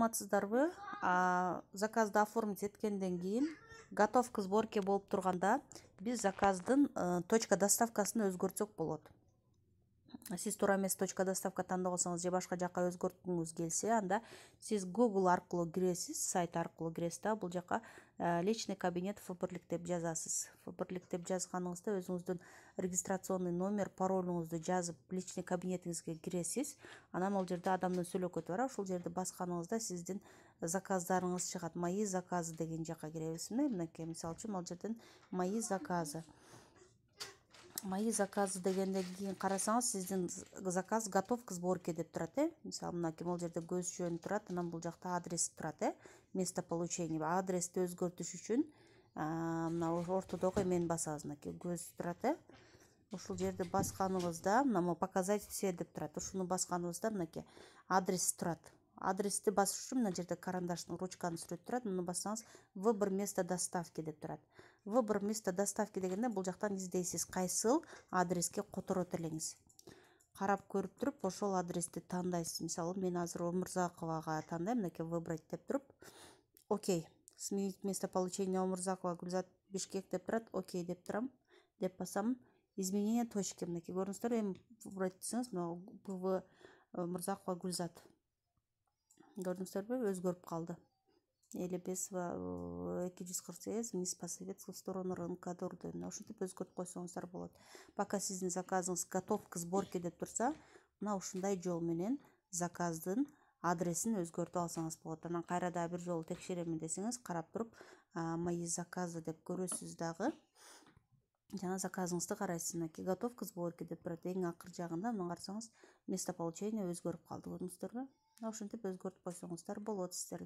саламатсыздарбы? Заказды оформить эткенден кийин готов к сборке болуп турганда биз заказдын э, точка доставкасын өзгөртсөк болот сиз туура эмес точка доставка тандагансаңыз же башка жака өзгөрткүңүз келсе анда сиз google аркылуу киресиз сайт аркылуу киресиз да бул жака э, личный кабинет ф бирлик деп жазасыз. Ф бирлик деп жазганыңызда өзүңүздүн регистрационный номер паролуңузду жазып личный кабинетиңизге киресиз. Анан ал жерде адамдын сүлөкөтү бар ушул жерди басканыңызда сиздин заказдарыңыз чыгат. Мои заказы деген жака киребизми мынакей мисалы үчүн ал жерден мои заказы. Мои заказы дегенден кийин карасаңыз сиздин заказ готов к сборке деп турат э мисалы мынакей могул жерде көз жөн турат анан бул жакта адрес турат э место получения. Адрести өзгөртүш үчүн мына ортодогу эмени басабыз мынакей көз турат э ушул жерди басканыбызда мына могу показать все деп турат ушуну басканыбызда мынакей адрес турат адрести басыш үчүн мына жерде карандаштын ручканын сүрөтү турат муну бассаңыз выбор место доставки деп турат выбор место доставки дегенде бул жактан издейсиз кайсыл адреске которот элеңиз карап көрүп туруп ошол адрести тандайсыз мисалы мен азыр омурзаковага тандайм мынакей выбрать деп туруп окей сменить место получения омурзакова гүлзат бишкек деп турат окей деп турам деп басам изменение точки. Мынакей көрдүңүздөрбү эми выбрать десеңиз мына пв мурзакова гүлзат. Көрдүңүздөрбү өзгөрүп калды элебесова э, эки жүз кырк сегиз вниз по советскую сторону рынка дурды мына ушинтип өзгөртүп койсоңуздар болот пока сиздин заказыңыз готов к сборке деп турса мына ушундай жол менен заказдын адресин өзгөртүп алсаңыз болот анан кайра дагы бир жолу текшеремин десеңиз карап туруп мои заказы деп көрөсүз дагы жана заказыңызды карайсыз мынакей готов к сборке деп турат эң акыр жагында мына карасаңыз место получения өзгөрүп калды көрдүңүздөрбү мына ушинтип өзгөртүп койсоңуздар болот сиздер